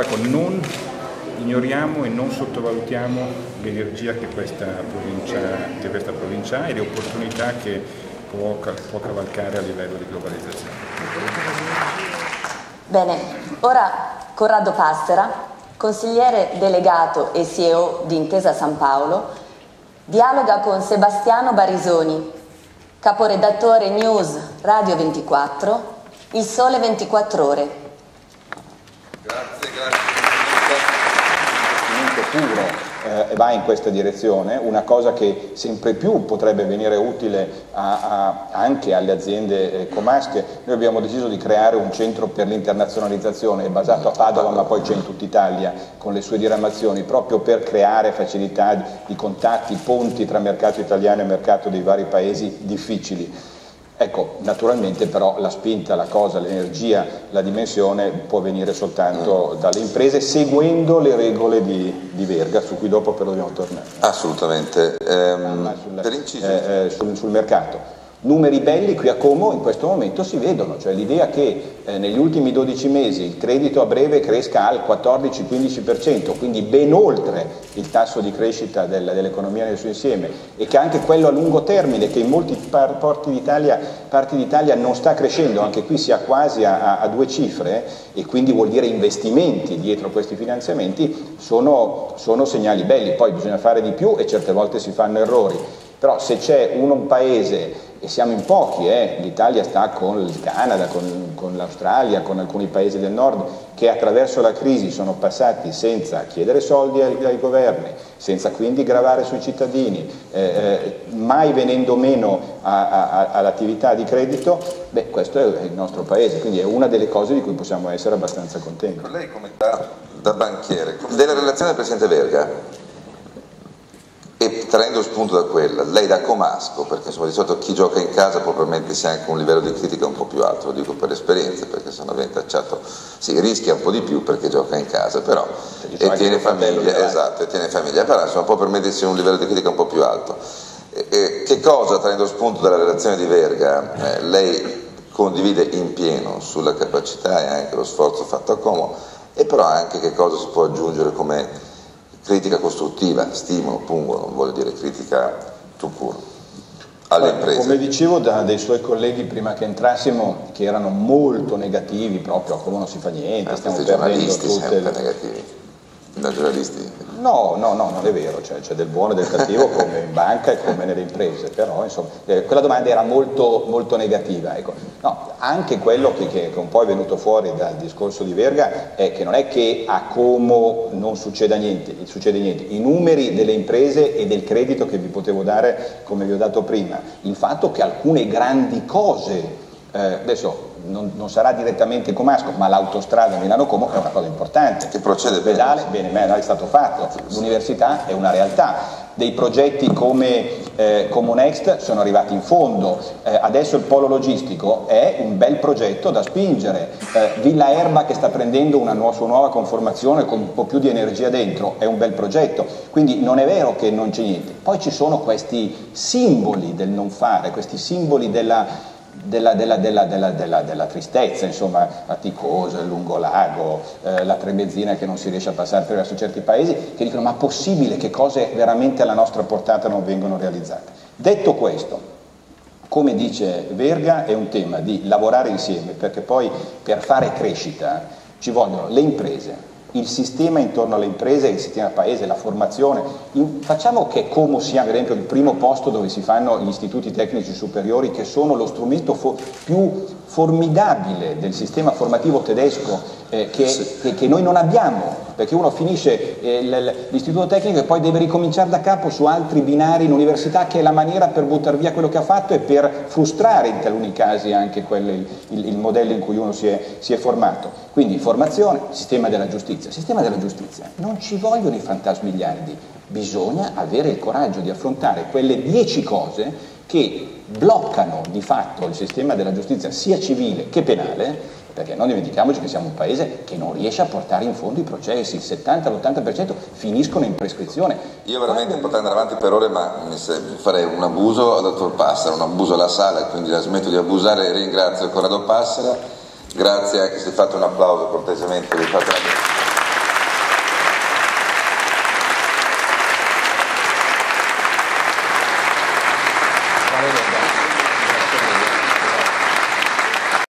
Ecco, non ignoriamo e non sottovalutiamo l'energia che questa provincia ha e le opportunità che può, può cavalcare a livello di globalizzazione. Bene, ora Corrado Passera, consigliere delegato e CEO di Intesa San Paolo, dialoga con Sebastiano Barisoni, caporedattore News Radio 24, Il Sole 24 Ore. Grazie, grazie. Puro eh, va in questa direzione, una cosa che sempre più potrebbe venire utile a, a, anche alle aziende eh, comasche. Noi abbiamo deciso di creare un centro per l'internazionalizzazione basato a Padova ma poi c'è in tutta Italia con le sue diramazioni proprio per creare facilità di, di contatti, ponti tra mercato italiano e mercato dei vari paesi difficili. Ecco, naturalmente però la spinta, la cosa, l'energia, la dimensione può venire soltanto dalle imprese seguendo le regole di, di Verga, su cui dopo però dobbiamo tornare. Assolutamente. Ehm, sul, per eh, eh, sul, sul mercato. Numeri belli qui a Como in questo momento si vedono, cioè l'idea che eh, negli ultimi 12 mesi il credito a breve cresca al 14-15%, quindi ben oltre il tasso di crescita del, dell'economia nel suo insieme e che anche quello a lungo termine che in molti par- parti, d'Italia, parti, d'Italia, non sta crescendo, anche qui sia quasi a, a, due cifre e quindi vuol dire investimenti dietro questi finanziamenti, sono, sono segnali belli, poi bisogna fare di più e certe volte si fanno errori, però se c'è un, un paese e siamo in pochi, eh. l'Italia sta con il Canada, con, con, l'Australia, con alcuni paesi del nord che attraverso la crisi sono passati senza chiedere soldi ai, ai governi, senza quindi gravare sui cittadini, eh, eh, mai venendo meno all'attività di credito, beh questo è il nostro paese, quindi è una delle cose di cui possiamo essere abbastanza contenti. Lei come da, da banchiere, della relazione del Presidente Verga, traendo spunto da quella, lei da Comasco, perché insomma di solito chi gioca in casa può permettersi anche un livello di critica un po' più alto, lo dico per esperienza, perché se no viene tacciato, si rischia un po' di più perché gioca in casa, però e tiene famiglia, esatto, e tiene famiglia, però insomma può permettersi un livello di critica un po' più alto. E, e, che cosa, traendo spunto dalla relazione di Verga, eh, lei condivide in pieno sulla capacità e anche lo sforzo fatto a Como, e però anche che cosa si può aggiungere come critica costruttiva, stimolo, pungo, non voglio dire critica to court, alle imprese. Come dicevo da dei suoi colleghi prima che entrassimo, che erano molto negativi proprio, come non si fa niente, eh, stiamo perdendo tutte sempre negativi, da giornalisti No, no, no, non è vero, cioè, c'è del buono e del cattivo come in banca e come nelle imprese, però insomma, eh, quella domanda era molto, molto negativa. Ecco. No, anche quello che, che, un po' è venuto fuori dal discorso di Verga è che non è che a Como non succeda niente, succede niente, i numeri delle imprese e del credito che vi potevo dare come vi ho dato prima, il fatto che alcune grandi cose, eh, adesso non, non, sarà direttamente Comasco, ma l'autostrada Milano-Como è una cosa importante. Che procede Il pedale, bene, bene, è stato fatto. L'università è una realtà. Dei progetti come eh, Comunext sono arrivati in fondo, eh, adesso il polo logistico è un bel progetto da spingere, eh, Villa Erba che sta prendendo una nuova, sua nuova conformazione con un po' più di energia dentro è un bel progetto, quindi non è vero che non c'è niente. Poi ci sono questi simboli del non fare, questi simboli della, della, della, della, della, tristezza, insomma, faticosa, il lungolago, eh, la tremezzina che non si riesce a passare attraverso certi paesi, che dicono ma possibile che cose veramente alla nostra portata non vengono realizzate. Detto questo, come dice Verga, è un tema di lavorare insieme, perché poi per fare crescita ci vogliono le imprese, il sistema intorno alle imprese, il sistema paese, la formazione. In, facciamo che Como sia per esempio il primo posto dove si fanno gli istituti tecnici superiori che sono lo strumento fo- più formidabile del sistema formativo tedesco eh, che, che, che, noi non abbiamo, perché uno finisce eh, l'istituto tecnico e poi deve ricominciare da capo su altri binari in università, che è la maniera per buttare via quello che ha fatto e per frustrare in taluni casi anche quel, il, il, modello in cui uno si è, si è formato. Quindi formazione, sistema della giustizia. Sistema della giustizia, non ci vogliono i fantasmiliardi, bisogna avere il coraggio di affrontare quelle dieci cose che bloccano di fatto il sistema della giustizia sia civile che penale perché non dimentichiamoci che siamo un paese che non riesce a portare in fondo i processi, il 70-80% finiscono in prescrizione. Io veramente potrei andare avanti per ore, ma farei un abuso al dottor Passera, un abuso alla sala, quindi la smetto di abusare e ringrazio Corrado Passera, grazie anche se fate un applauso cortesemente.